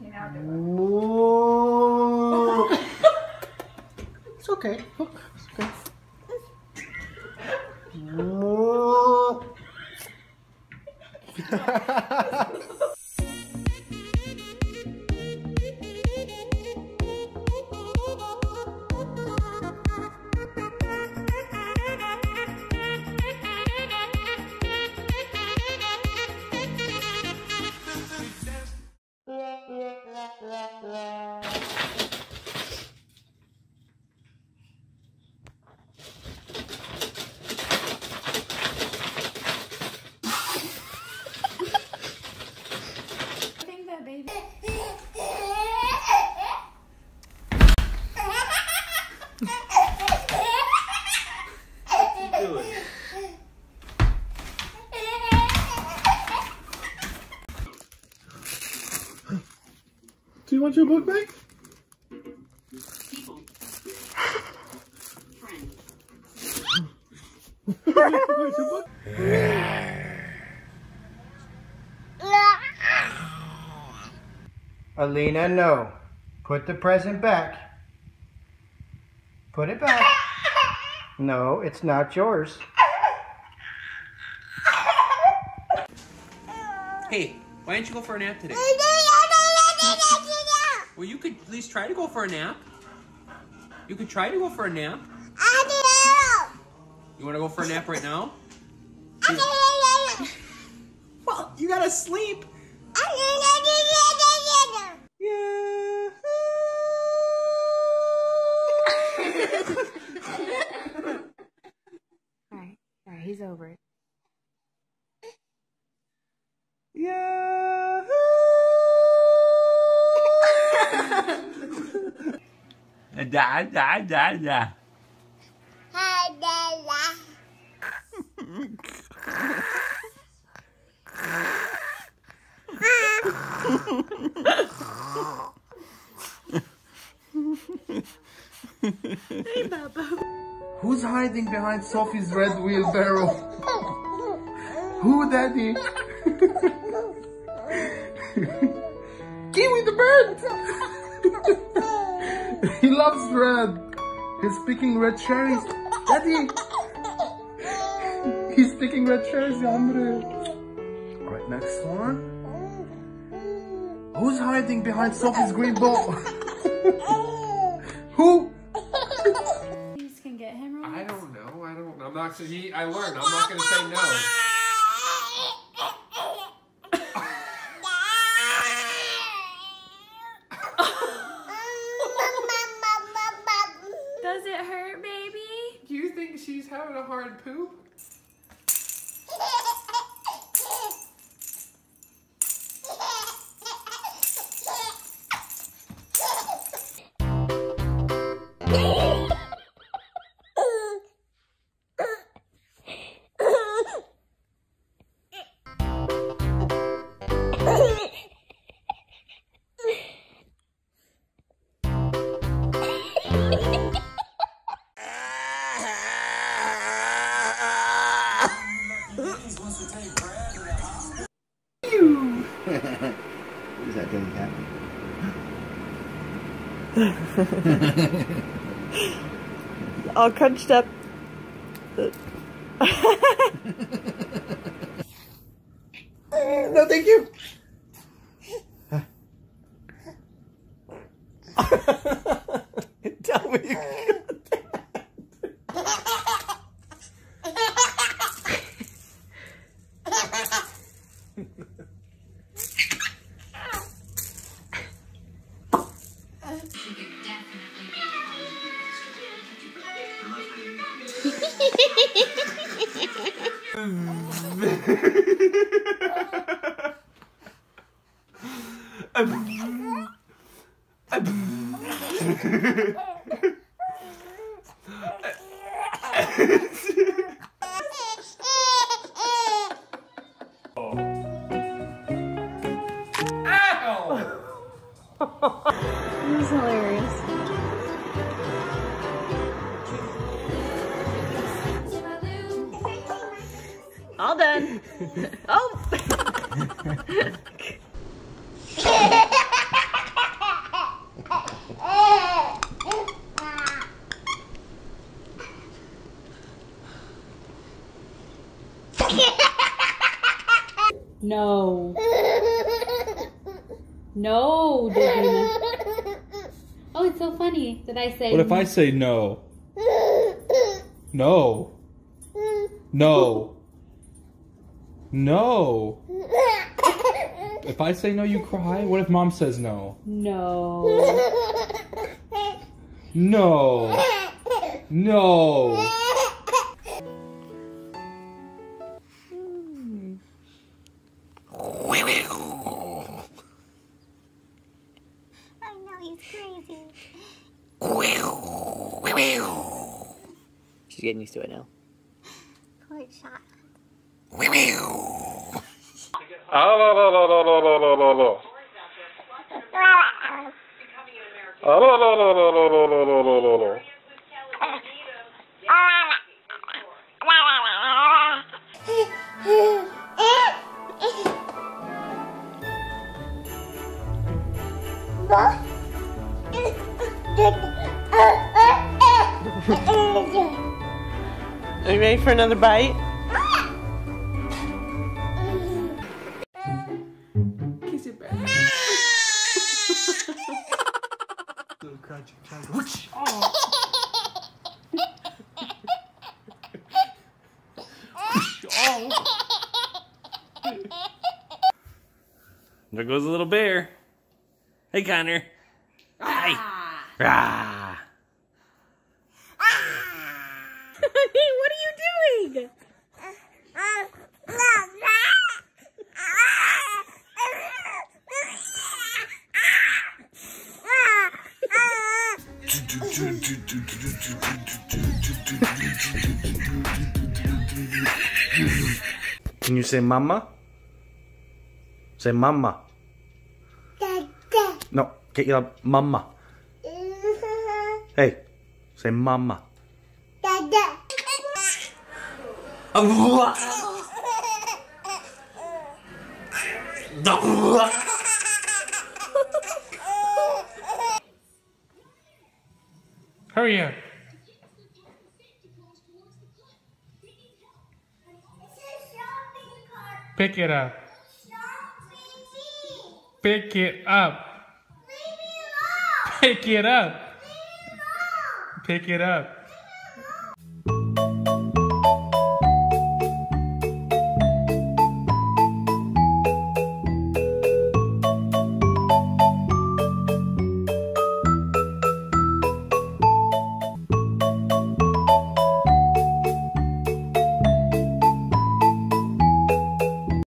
Okay, now do it. It's okay. It's okay. Want your book back? People. Friend. Where's your book? Alina, no. Put the present back. Put it back. No, it's not yours. Hey, why didn't you go for a nap today? Well, you could at least try to go for a nap. You could try to go for a nap. I You want to go for a nap right now? I well, you gotta sleep. Yeah. Alright, alright, he's over it. Da da da da. Who's hiding behind Sophie's red wheelbarrow? Who, Daddy? Kiwi the bird! He loves red. He's picking red cherries. Daddy! He's picking red cherries, hombre. Alright, next one. Who's hiding behind Sophie's green ball? Who? You just can get him I don't know. I don't. I'm not. He, I learned. I'm not gonna say no. Does it hurt, baby? Do you think she's having a hard poop? What all crunched up. No, thank you. Tell me. This is hilarious. All done. oh! No. No, Oh, it's so funny that I say. What if I say no? No. No. No. If I say no, you cry? What if mom says no? No. No. No. I know he's crazy. She's getting used to it now. Poor shot. Are you ready for another bite? There goes a little bear. Hey, Connor. Hi. Ah. Rah. Honey, what are you doing? Can you say mama? Say mama. No, get your mama. Hey, say mama. Hurry up. Pick it up. Pick it up. Pick it up. Pick it up.